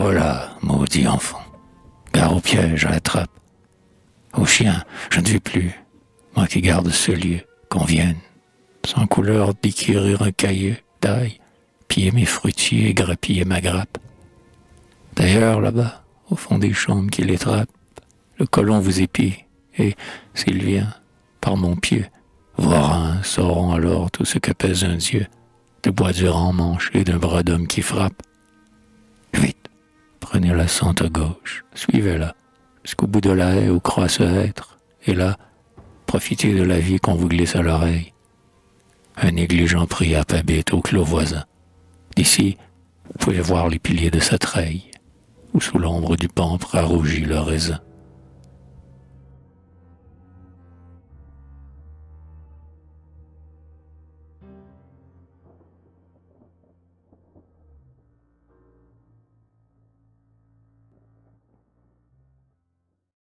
Voilà, maudit enfant. Gare au piège, à la trappe. Au chien, je ne vis plus. Moi qui garde ce lieu, qu'on vienne, sans couleur un caillou d'ail, piller mes fruitiers grappiller ma grappe. D'ailleurs, là-bas, au fond des chambres qui les trappent, le colon vous épie, et, s'il vient, par mon pied, voir un sauront alors tout ce que pèse un dieu, de bois dur en manche et d'un bras d'homme qui frappe. Prenez la sente à gauche, suivez-la, jusqu'au bout de la haie où croit ce être, et là, profitez de la vie qu'on vous glisse à l'oreille. Un négligent prie à bête au clos voisin. D'ici, vous pouvez voir les piliers de sa treille, où sous l'ombre du pampre a rougi le raisin.